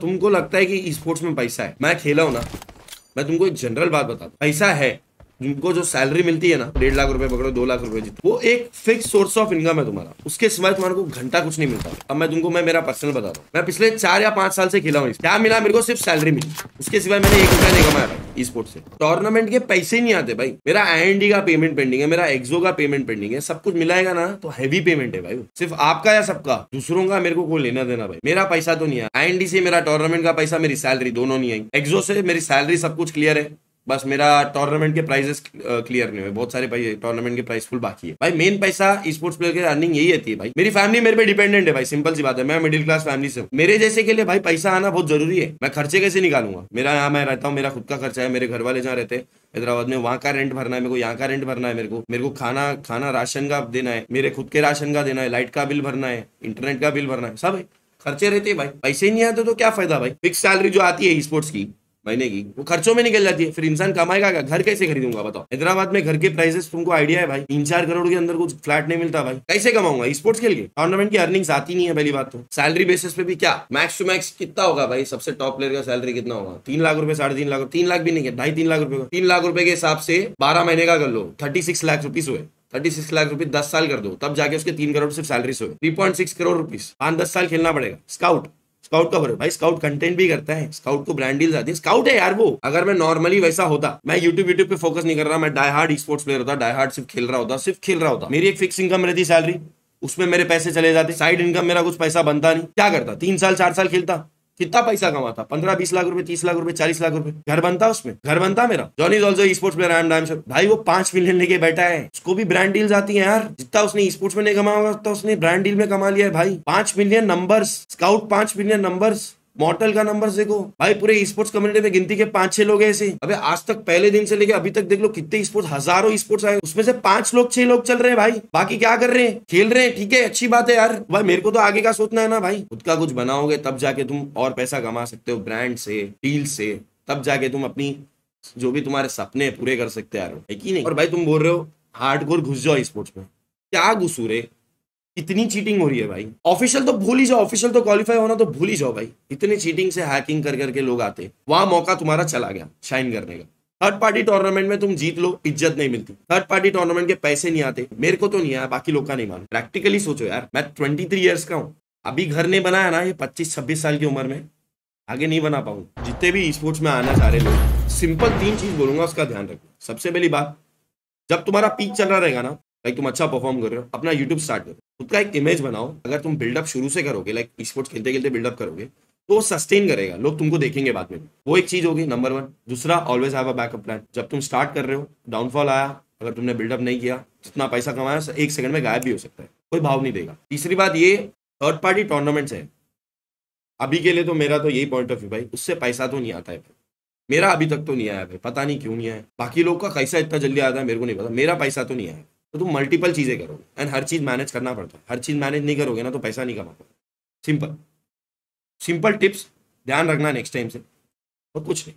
तुमको लगता है कि स्पोर्ट्स में पैसा है? मैं खेला हूँ ना। मैं तुमको एक जनरल बात बताता पैसा है। तुमको जो सैलरी मिलती है ना, डेढ़ लाख रुपए पकड़ो, दो लाख रुपए जितने वो एक फिक्स सोर्स ऑफ़ इनकम है तुम्हारा। उसके सिवाय तुम्हारे को घंटा कुछ नहीं मिलता। अब मैं तुमको, मैं मेरा पर्सनल बता रहा हूँ। मैं पिछले चार या पाँच साल से खेला हूँ क्या मिला मेरे को? सिर्फ़ सैलरी मिली। उसके सिवाय मैंने एक रुपया नहीं कमाया स्पोर्ट से। टूर्नामेंट के पैसे नहीं आते भाई। मेरा आई का पेमेंट पेंडिंग है, मेरा एक्सो का पेमेंट पेंडिंग है, सब कुछ मिलाएगा ना तो हैवी पेमेंट है भाई सिर्फ़ आपका या सबका? दूसरों का मेरे को कोई लेना देना भाई। मेरा पैसा तो नहीं है आई से मेरा टूर्नामेंट का पैसा, मेरी सैलरी दोनों नहीं आई। एक्सो से मेरी सैलरी सब कुछ क्लियर है। बस मेरा टूर्नामेंट के प्राइजेस क्लियर नहीं हुए। बहुत सारे पैसे टूर्नामेंट के प्राइस फुल बाकी है। भाई मेन पैसा स्पोर्ट्स प्लेयर के अर्निंग यही रहती है भाई। मेरी फैमिली मेरे पे डिपेंडेंट है भाई सिंपल सी बात है। मैं मिडिल क्लास फैमिली से हूँ। मेरे जैसे के लिए भाई पैसा आना बहुत ज़रूरी है। मैं खर्चे कैसे निकालूँगा? मेरा यहाँ मैं रहता हूँ, मेरा खुद का खर्चा है। मेरे घर वाले जहाँ रहते हैं, हैदराबाद में, वहाँ का रेंट भरना है मेरे को, यहाँ का रेंट भरना है मेरे को। मेरे को खाना खाना राशन का देना है, मेरे खुद के राशन का देना है लाइट का बिल भरना है इंटरनेट का बिल भरना है। सब खर्चे रहते हैं भाई। पैसे नहीं आते तो क्या फ़ायदा भाई? फिक्स सैलरी जो आती है स्पोर्ट्स की महीने की। वो खर्चों में निकल जाती है। फिर इंसान कमाएगा क्या? घर कैसे खरीदूँगा? बताओ। हैदराबाद में घर के प्राइसेस तुमको आइडिया है भाई। तीन चार करोड़ के अंदर कुछ फ्लैट नहीं मिलता भाई। कैसे कमाऊँगा? स्पोर्ट्स खेल के। टूर्नामेंट की अर्निंग्स आती नहीं है पहली बात तो। सैलरी बेसिस पे भी क्या? मैक्स टू मैक्स कितना होगा भाई? सबसे टॉप प्लेयर का सैलरी कितना होगा? तीन लाख रुपए, साढ़े तीन लाख तीन लाख भी नहीं है, ढाई तीन लाख रुपए का। तीन लाख रुपए के हिसाब से बारह महीने का कर लो। थर्टी सिक्स लाख रुपीज़ हुए। थर्टी सिक्स लाख रुपीज़ दस साल कर दो। तब जाके उसके तीन करोड़ सिर्फ़ सैलरी हुए। Three point six crore rupees पाँच दस साल खेलना पड़ेगा। स्काउट स्काउट का भरो भाई, स्काउट कंटेंट भी करता है। स्काउट को ब्रांड डील्स आती है। स्काउट है यार वो। अगर मैं नॉर्मली वैसा होता, मैं यूट्यूब यूट्यूब पे फोकस नहीं कर रहा, मैं डाई हार्ड स्पोर्ट्स प्लेयर होता डाई हार्ड सिर्फ़ खेल रहा होता, सिर्फ़ खेल रहा होता। मेरी एक फिक्स इनकम रहती सैलरी उसमें मेरे पैसे चले जाते। साइड इनकम मेरा कुछ पैसा बनता नहीं। क्या करता? तीन साल, चार साल खेलता। कितना पैसा कमाता? पंद्रह, बीस लाख रुपए, तीस लाख रुपए, चालीस लाख रुपए। घर बनता उसमें? घर बनता मेरा? Johnny is also sports player I am भाई, वो पाँच मिलियन लेके बैठा है। उसको भी ब्रांड डील आती है यार। जितना उसने स्पोर्ट्स में नहीं कमा होगा उतना उसने ब्रांड डील में कमा लिया है भाई। पाँच मिलियन नंबर स्काउट पाँच मिलियन नंबर्स मॉर्टल का नंबर देखो। भाई, पूरे स्पोर्ट्स कम्युनिटी में गिनती के पाँच छह लोग हैं ऐसे। अबे, आज तक पहले दिन से लेके अभी तक देख लो कितने स्पोर्ट्स हज़ारों स्पोर्ट्स आए। उसमें से पाँच लोग, छह लोग चल रहे हैं भाई। बाकी क्या कर रहे हैं? खेल रहे हैं, ठीक है, अच्छी बात है यार। भाई, मेरे को तो आगे का सोचना है ना भाई। खुद का कुछ बनाओगे, तब जाके तुम और पैसा कमा सकते हो ब्रांड से डील से। तब जाके तुम अपनी जो भी तुम्हारे सपने पूरे कर सकते यार। है कि नहीं? और भाई, तुम बोल रहे हो हार्ड घुस जाओ स्पोर्ट्स में। क्या घुसू इतनी चीटिंग हो रही है भाई। ऑफिशियल तो भूल ही जाओ ऑफिशियल तो क्वालिफाई होना तो भूल ही जाओ भाई। इतनी चीटिंग से हैकिंग कर करके लोग आते वहाँ मौका तुम्हारा चला गया शाइन करने का। थर्ड पार्टी टूर्नामेंट में तुम जीत लो, इज़्ज़त नहीं मिलती। थर्ड पार्टी टूर्नामेंट के पैसे नहीं आते, मेरे को तो नहीं आया, बाकी लोग का नहीं मालूम। प्रैक्टिकली सोचो यार, मैं ट्वेंटी थ्री का हूँ। अभी घर ने बनाया ना ये पच्चीस छब्बीस साल की उम्र में, आगे नहीं बना पाऊँ। जितने भी स्पोर्ट्स में आना चाह रहे लोग सिंपल तीन चीज़ बोलूँगा, उसका ध्यान रखो। सबसे पहली बात, जब तुम्हारा पीक चल रहा रहेगा ना लाइक तुम अच्छा परफॉर्म कर रहे हो। अपना यूट्यूब स्टार्ट करो। खुद का एक इमेज बनाओ। अगर तुम बिल्डअप शुरू से करोगे लाइक स्पोर्ट्स खेलते खेलते बिल्डअप करोगे तो सस्टेन करेगा। लोग तुमको देखेंगे बाद में। वो एक चीज़ होगी नंबर वन दूसरा always have a backup plan जब तुम स्टार्ट कर रहे हो डाउनफॉल आया, अगर तुमने बिल्डअप नहीं किया, जितना पैसा कमाया एक सेकंड में गायब भी हो सकता है। कोई भाव नहीं देगा। तीसरी बात ये थर्ड पार्टी टूर्नामेंट्स है। अभी के लिए तो मेरा तो यही पॉइंट ऑफ़ व्यू भाई। उससे पैसा तो नहीं आता है। मेरा अभी तक तो नहीं आया, भाई। पता नहीं क्यों नहीं आया। बाकी लोग का कैसा इतना जल्दी आता है, मेरे को नहीं पता। मेरा पैसा तो नहीं आया। तो तुम मल्टीपल चीज़ें करोगे। एंड हर चीज़ मैनेज करना पड़ता है। हर चीज़ मैनेज नहीं करोगे ना तो पैसा नहीं कमा पाओगे सिंपल सिंपल टिप्स ध्यान रखना नेक्स्ट टाइम से। और कुछ नहीं।